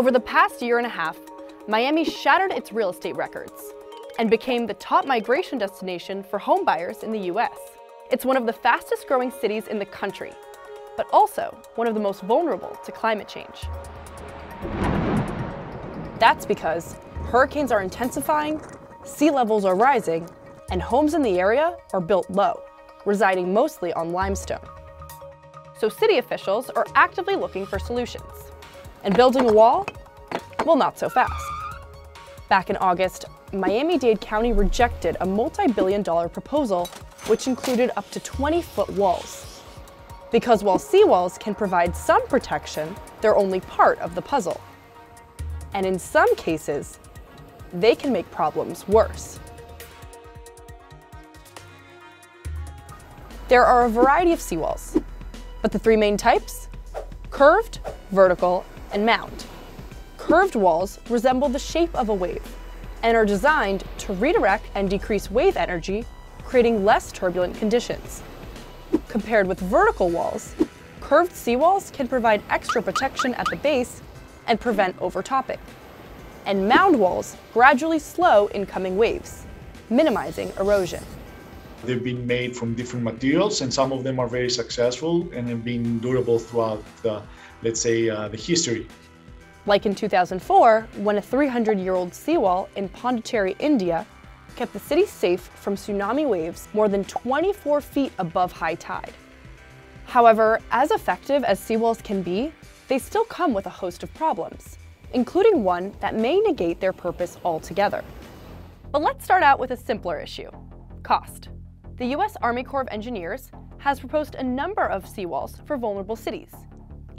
Over the past year and a half, Miami shattered its real estate records and became the top migration destination for homebuyers in the US. It's one of the fastest growing cities in the country, but also one of the most vulnerable to climate change. That's because hurricanes are intensifying, sea levels are rising, and homes in the area are built low, residing mostly on limestone. So city officials are actively looking for solutions. And building a wall? Well, not so fast. Back in August, Miami-Dade County rejected a multi-billion dollar proposal which included up to 20-foot walls. Because while seawalls can provide some protection, they're only part of the puzzle. And in some cases, they can make problems worse. There are a variety of seawalls, but the three main types? Curved, vertical, and mound. Curved walls resemble the shape of a wave and are designed to redirect and decrease wave energy, creating less turbulent conditions. Compared with vertical walls, curved seawalls can provide extra protection at the base and prevent overtopping. And mound walls gradually slow incoming waves, minimizing erosion. They've been made from different materials, and some of them are very successful and have been durable throughout the, let's say, uh, the history. Like in 2004, when a 300-year-old seawall in Pondicherry, India, kept the city safe from tsunami waves more than 24 feet above high tide. However, as effective as seawalls can be, they still come with a host of problems, including one that may negate their purpose altogether. But let's start out with a simpler issue, cost the U.S. Army Corps of Engineers has proposed a number of seawalls for vulnerable cities,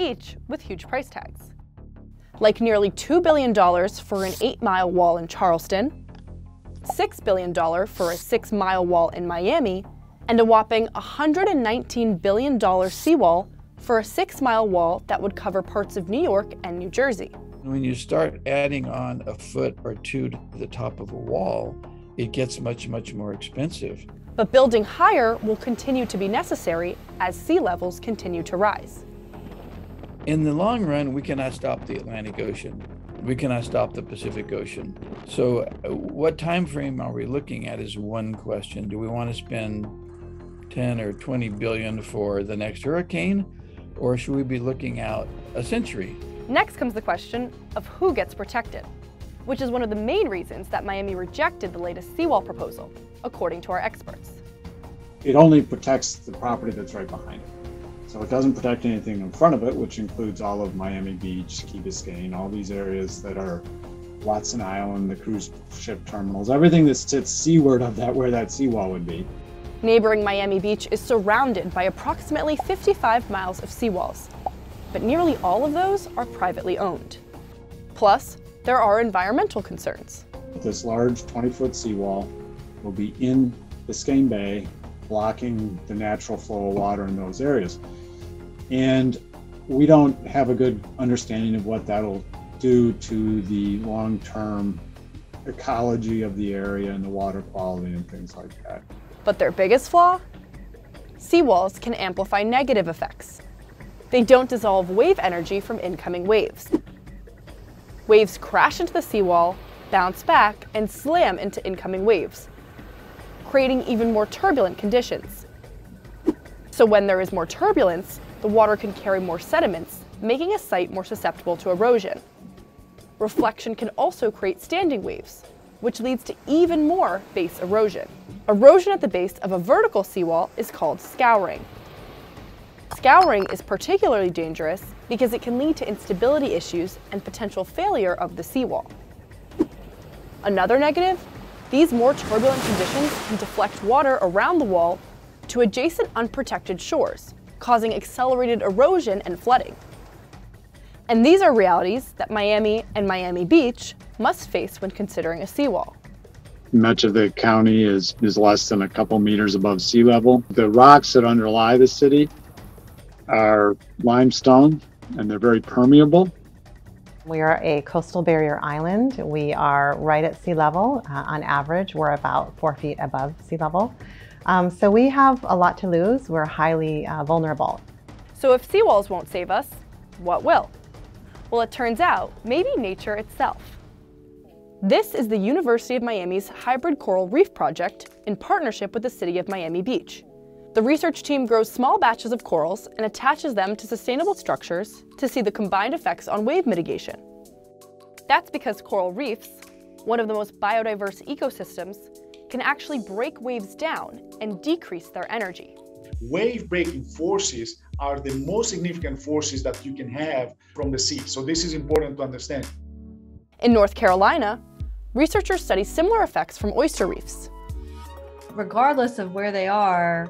each with huge price tags. Like nearly $2 billion for an 8-mile wall in Charleston, $6 billion for a 6-mile wall in Miami, and a whopping $119 billion seawall for a 6-mile wall that would cover parts of New York and New Jersey. When you start adding on a foot or two to the top of a wall, it gets much, much more expensive. But building higher will continue to be necessary as sea levels continue to rise. In the long run, we cannot stop the Atlantic Ocean. We cannot stop the Pacific Ocean. So uh, what time frame are we looking at is one question. Do we want to spend 10 or 20 billion for the next hurricane or should we be looking out a century? Next comes the question of who gets protected which is one of the main reasons that Miami rejected the latest seawall proposal, according to our experts. It only protects the property that's right behind it. So it doesn't protect anything in front of it, which includes all of Miami Beach, Key Biscayne, all these areas that are Watson Island, the cruise ship terminals, everything that sits seaward of that where that seawall would be. Neighboring Miami Beach is surrounded by approximately 55 miles of seawalls, but nearly all of those are privately owned. Plus, there are environmental concerns. This large 20-foot seawall will be in Biscayne Bay, blocking the natural flow of water in those areas. And we don't have a good understanding of what that'll do to the long-term ecology of the area and the water quality and things like that. But their biggest flaw? Seawalls can amplify negative effects. They don't dissolve wave energy from incoming waves. Waves crash into the seawall, bounce back, and slam into incoming waves, creating even more turbulent conditions. So when there is more turbulence, the water can carry more sediments, making a site more susceptible to erosion. Reflection can also create standing waves, which leads to even more base erosion. Erosion at the base of a vertical seawall is called scouring. Scouring is particularly dangerous because it can lead to instability issues and potential failure of the seawall. Another negative, these more turbulent conditions can deflect water around the wall to adjacent unprotected shores, causing accelerated erosion and flooding. And these are realities that Miami and Miami Beach must face when considering a seawall. Much of the county is, is less than a couple meters above sea level. The rocks that underlie the city are limestone and they're very permeable. We are a coastal barrier island. We are right at sea level. Uh, on average, we're about four feet above sea level. Um, so we have a lot to lose. We're highly uh, vulnerable. So if seawalls won't save us, what will? Well, it turns out, maybe nature itself. This is the University of Miami's Hybrid Coral Reef Project in partnership with the City of Miami Beach. The research team grows small batches of corals and attaches them to sustainable structures to see the combined effects on wave mitigation. That's because coral reefs, one of the most biodiverse ecosystems, can actually break waves down and decrease their energy. Wave breaking forces are the most significant forces that you can have from the sea. So this is important to understand. In North Carolina, researchers study similar effects from oyster reefs. Regardless of where they are,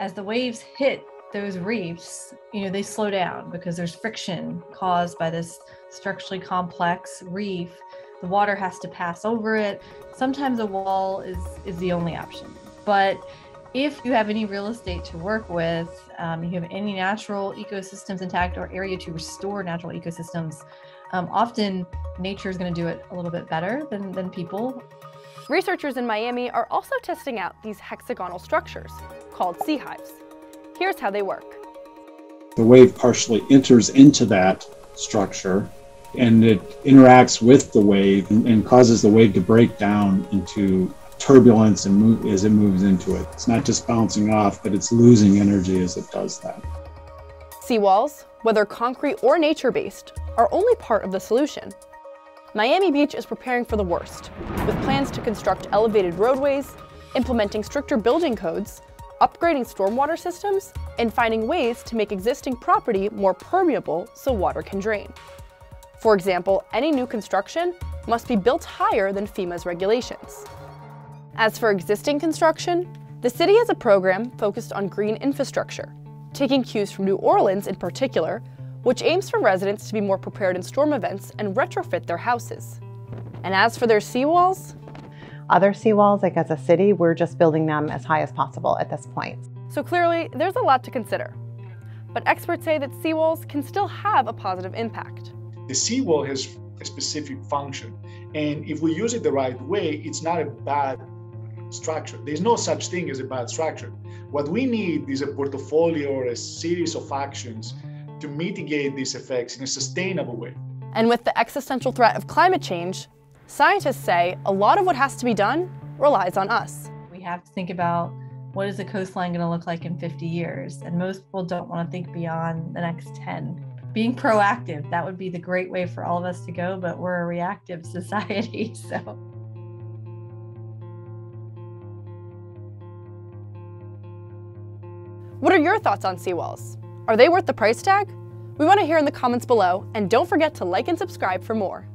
as the waves hit those reefs, you know, they slow down because there's friction caused by this structurally complex reef. The water has to pass over it. Sometimes a wall is is the only option. But if you have any real estate to work with, um, you have any natural ecosystems intact or area to restore natural ecosystems, um, often nature is going to do it a little bit better than, than people. Researchers in Miami are also testing out these hexagonal structures called sea hives. Here's how they work. The wave partially enters into that structure and it interacts with the wave and, causes the wave to break down into turbulence and move as it moves into it. It's not just bouncing off, but it's losing energy as it does that. Seawalls, whether concrete or nature-based, are only part of the solution. Miami Beach is preparing for the worst, with plans to construct elevated roadways, implementing stricter building codes, upgrading stormwater systems, and finding ways to make existing property more permeable so water can drain. For example, any new construction must be built higher than FEMA's regulations. As for existing construction, the city has a program focused on green infrastructure, taking cues from New Orleans in particular, which aims for residents to be more prepared in storm events and retrofit their houses. And as for their seawalls, other seawalls, like as a city, we're just building them as high as possible at this point. So clearly, there's a lot to consider. But experts say that seawalls can still have a positive impact. The seawall has a specific function. And if we use it the right way, it's not a bad structure. There's no such thing as a bad structure. What we need is a portfolio or a series of actions to mitigate these effects in a sustainable way. And with the existential threat of climate change, Scientists say a lot of what has to be done relies on us. We have to think about what is the coastline going to look like in 50 years? And most people don't want to think beyond the next 10. Being proactive, that would be the great way for all of us to go, but we're a reactive society. So. What are your thoughts on seawalls? Are they worth the price tag? We want to hear in the comments below, and don't forget to like and subscribe for more.